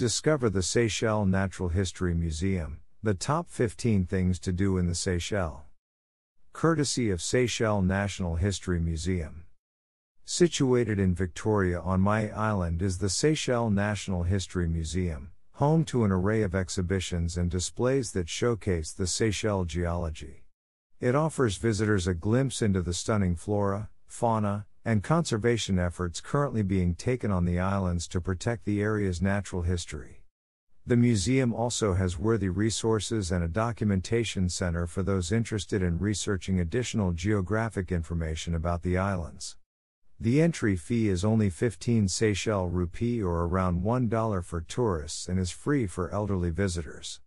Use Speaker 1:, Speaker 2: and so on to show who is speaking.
Speaker 1: Discover the Seychelles Natural History Museum, the top 15 things to do in the Seychelles. Courtesy of Seychelles National History Museum. Situated in Victoria on Mahe Island is the Seychelles National History Museum, home to an array of exhibitions and displays that showcase the Seychelles geology. It offers visitors a glimpse into the stunning flora, fauna, and conservation efforts currently being taken on the islands to protect the area's natural history. The museum also has worthy resources and a documentation center for those interested in researching additional geographic information about the islands. The entry fee is only 15 Seychelles rupee or around $1 for tourists and is free for elderly visitors.